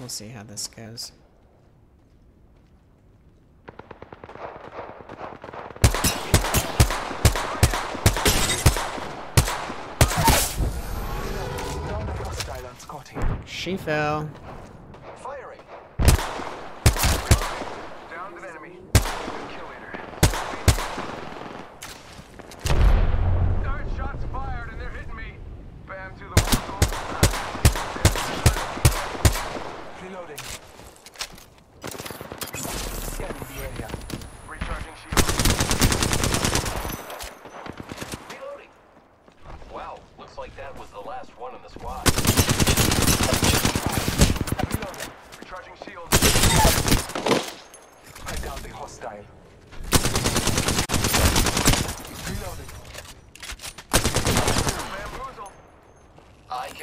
We'll see how this goes. She fell. Reloading. Scanning the area. Recharging shield. Reloading. Wow, looks like that was the last one in the squad.